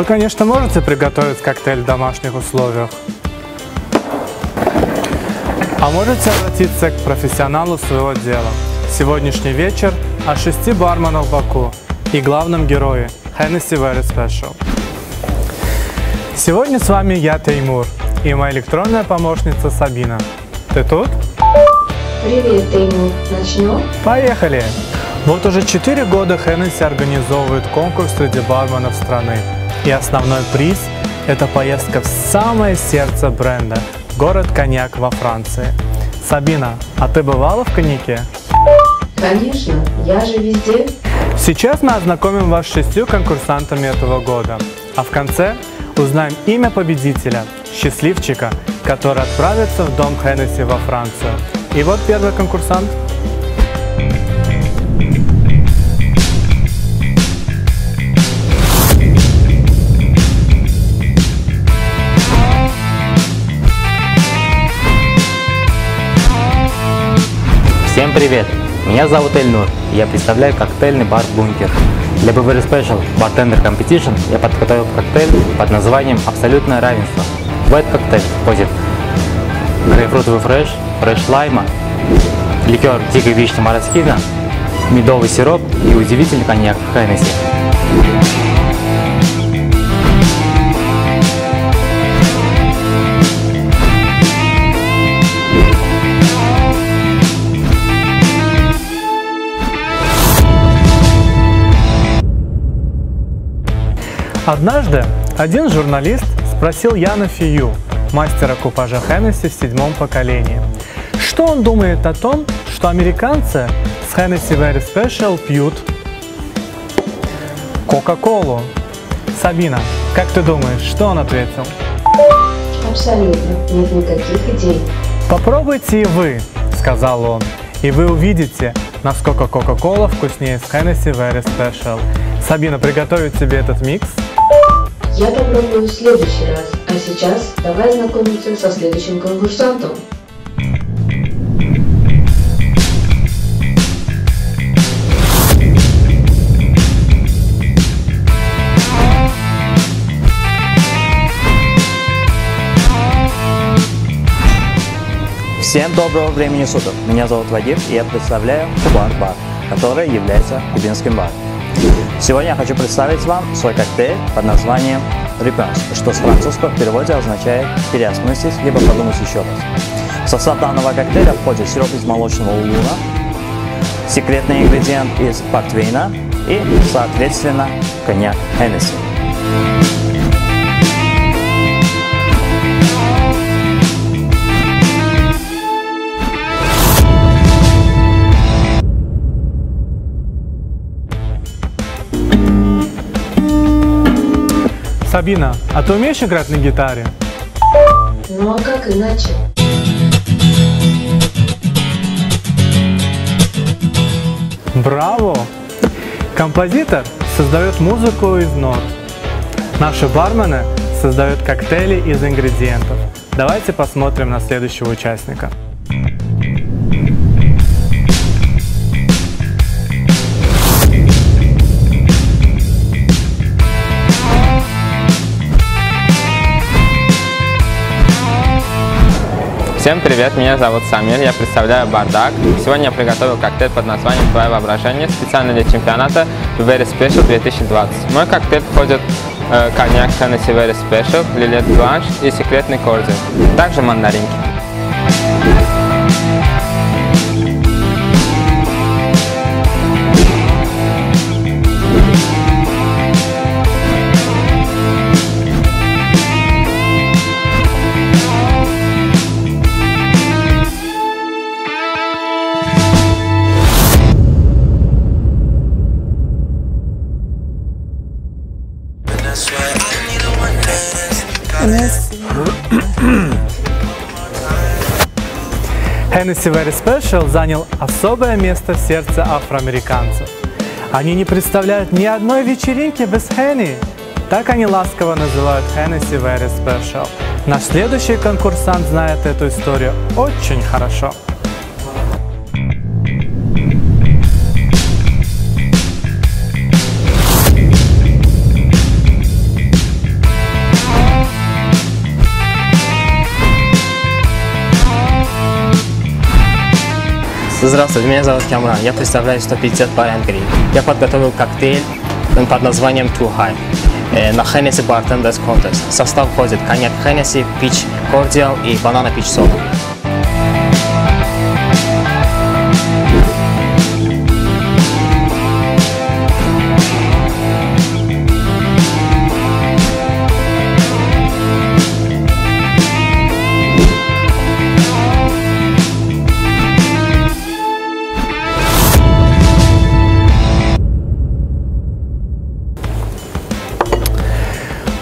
Вы, конечно, можете приготовить коктейль в домашних условиях. А можете обратиться к профессионалу своего дела. Сегодняшний вечер о шести барменах Баку и главном герое Hennessy Very Special. Сегодня с вами я, Теймур, и моя электронная помощница Сабина. Ты тут? Привет, Теймур. Начнем? Поехали! Вот уже 4 года Hennessy организовывает конкурс среди барменов страны. И основной приз – это поездка в самое сердце бренда – город Коньяк во Франции. Сабина, а ты бывала в коньяке? Конечно, я же везде. Сейчас мы ознакомим вас с шестью конкурсантами этого года. А в конце узнаем имя победителя, счастливчика, который отправится в дом Хеннесси во Францию. И вот первый конкурсант. Всем привет! Меня зовут Эльнур, и я представляю коктейльный бар «Бункер». Для BBR Special Bartender Competition я подготовил коктейль под названием «Абсолютное равенство». В этот коктейль входит грейпфрутовый фреш, фреш лайма, ликер дикой вишни мороскина, медовый сироп и удивительный коньяк Хеннесси. Однажды один журналист спросил Яна Фию, мастера купажа Хеннесси в седьмом поколении, что он думает о том, что американцы с Hennessy Very Special пьют Кока-Колу. Сабина, как ты думаешь, что он ответил? Абсолютно. Нет никаких идей. Попробуйте и вы, сказал он, и вы увидите, насколько Кока-Кола вкуснее с Hennessy Very Special. Сабина, приготовить тебе этот микс? Я попробую в следующий раз. А сейчас давай знакомиться со следующим конкурсантом. Всем доброго времени суток! Меня зовут Вадим, и я представляю Кубар Бар, который является кубинским баром. Сегодня я хочу представить вам свой коктейль под названием «Репенс», что с французского в переводе означает «переосмыслить» либо «подумать еще раз». В состав данного коктейля входит сироп из молочного улуна, секретный ингредиент из портвейна и, соответственно, коньяк Хеннесси. Сабина, а ты умеешь играть на гитаре? Ну а как иначе? Браво! Композитор создает музыку из нот. Наши бармены создают коктейли из ингредиентов. Давайте посмотрим на следующего участника. Всем привет, меня зовут Самир, я представляю Бардак. Сегодня я приготовил коктейль под названием «Твое воображение» специально для чемпионата Very Special 2020. В мой коктейль входит э, коньяк Hennessy Very Special, Лилет Бланш и секретный кордин, также мандаринки. Hennessy Very Special занял особое место в сердце афроамериканцев. Они не представляют ни одной вечеринки без Хенни. Так они ласково называют Hennessy Very Special. Наш следующий конкурсант знает эту историю очень хорошо. Здравствуйте, меня зовут Камран. Я представляю 150 Bar and Grill. Я подготовил коктейль под названием Too High э, на Hennessy Bartenders Contest. В состав входит коньяк Hennessy, Peach Cordial и банана Peach Soda.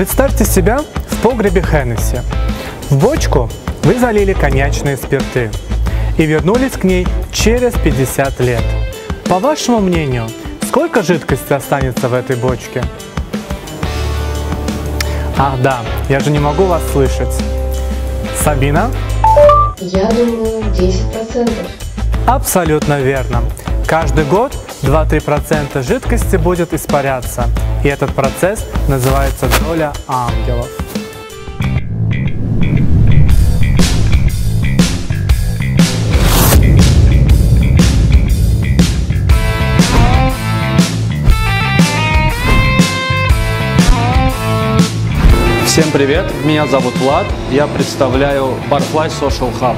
Представьте себя в погребе Хеннесси. В бочку вы залили коньячные спирты и вернулись к ней через 50 лет. По вашему мнению, сколько жидкости останется в этой бочке? Ах да, я же не могу вас слышать. Сабина? Я думаю, 10%. Абсолютно верно. Каждый год 2-3% жидкости будет испаряться, и этот процесс называется доля ангелов. Всем привет, меня зовут Влад, я представляю Barfly Social Hub.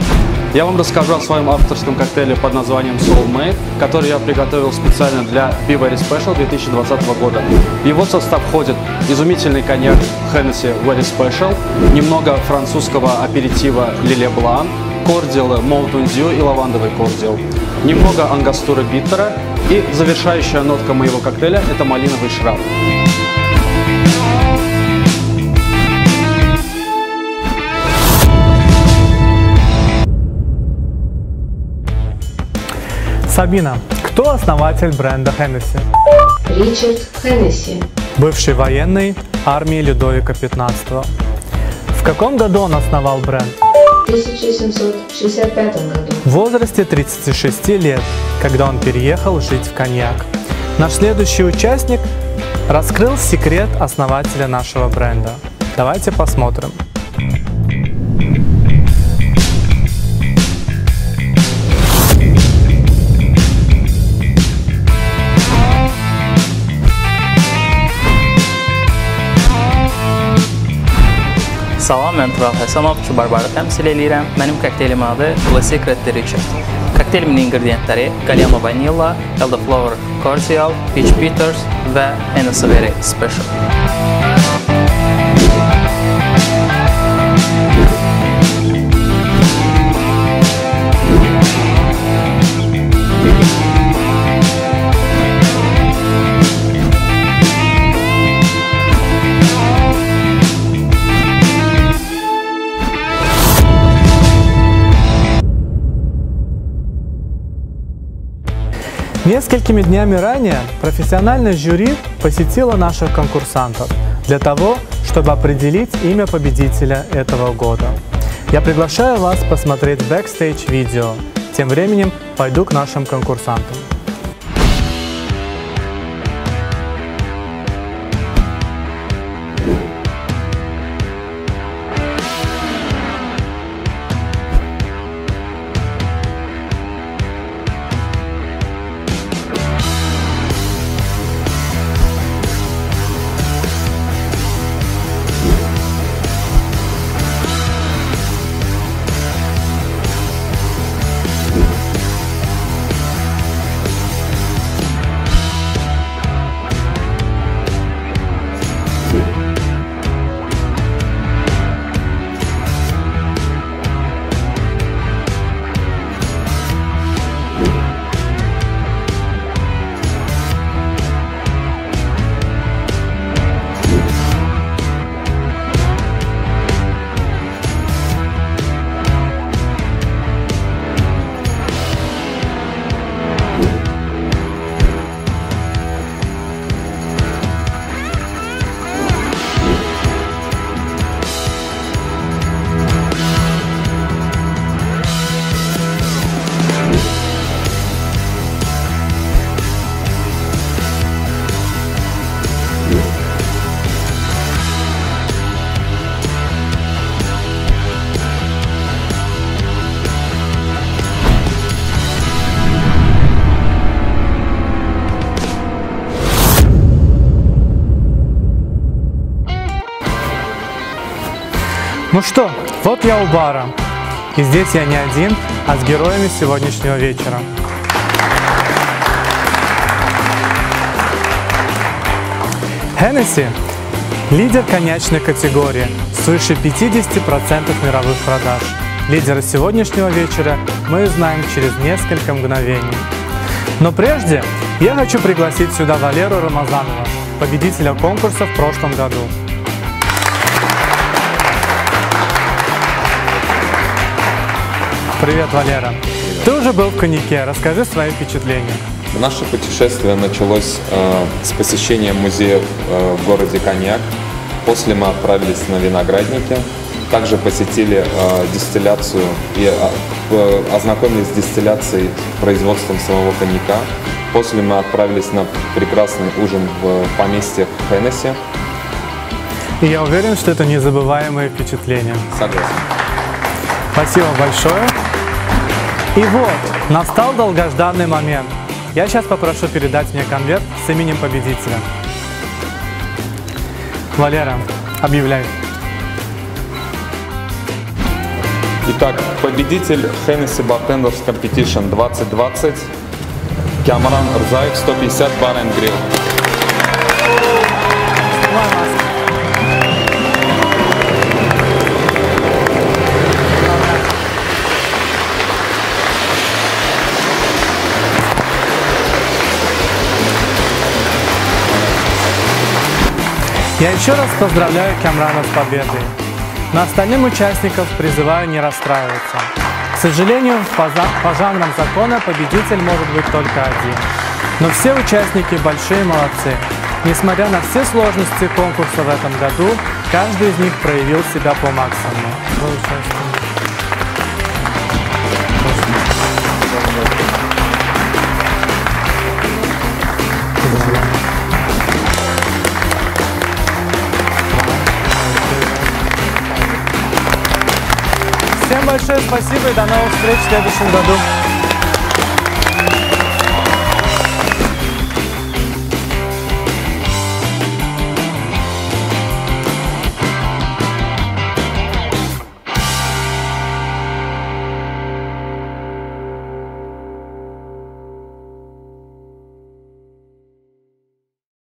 Я вам расскажу о своем авторском коктейле под названием Soulmate, который я приготовил специально для Be Very Special 2020 года. В его состав входит изумительный коньяк Hennessy Very Special, немного французского аперитива Лиле Блан, кордилы Dew и лавандовый кордил, немного ангастуры биттера и завершающая нотка моего коктейля – это малиновый шраб. Сабина, кто основатель бренда Hennessy? Ричард Хеннесси. Бывший военный армии Людовика XV. В каком году он основал бренд? В 1765 году. В возрасте 36 лет, когда он переехал жить в коньяк. Наш следующий участник раскрыл секрет основателя нашего бренда. Давайте посмотрим. Salam, mən Tural Həsənov, Kübarbarı təmsil eləyirəm. Mənim kokteylim adı The Secret Richard. Kokteylimin ingredientləri Galliano Vanilla, Elderflower Cordial, Peach Bitters və Very Special. Несколькими днями ранее профессиональное жюри посетило наших конкурсантов для того, чтобы определить имя победителя этого года. Я приглашаю вас посмотреть бэкстейдж видео. Тем временем пойду к нашим конкурсантам. Ну что, вот я у бара. И здесь я не один, а с героями сегодняшнего вечера. Hennessy – лидер коньячной категории, свыше 50% мировых продаж. Лидера сегодняшнего вечера мы узнаем через несколько мгновений. Но прежде я хочу пригласить сюда Валеру Рамазанова, победителя конкурса в прошлом году. Привет, Валера. Ты уже был в коньяке, расскажи свои впечатления. Наше путешествие началось э, с посещения музея э, в городе Коньяк. После мы отправились на виноградники. Также посетили э, дистилляцию и э, ознакомились с дистилляцией, производством самого коньяка. После мы отправились на прекрасный ужин в поместье Хеннесси. И я уверен, что это незабываемые впечатления. Согласен. Спасибо большое. И вот, настал долгожданный момент. Я сейчас попрошу передать мне конверт с именем победителя. Валера, объявляй. Итак, победитель Hennessy Bartenders Competition 2020 Камран Рзаев 150 Bar and Grill. Я еще раз поздравляю Камрана с победой. Но остальным участников призываю не расстраиваться. К сожалению, по, за- по жанрам закона победитель может быть только один. Но все участники большие молодцы. Несмотря на все сложности конкурса в этом году, каждый из них проявил себя по максимуму. Всем большое спасибо и до новых встреч в следующем году.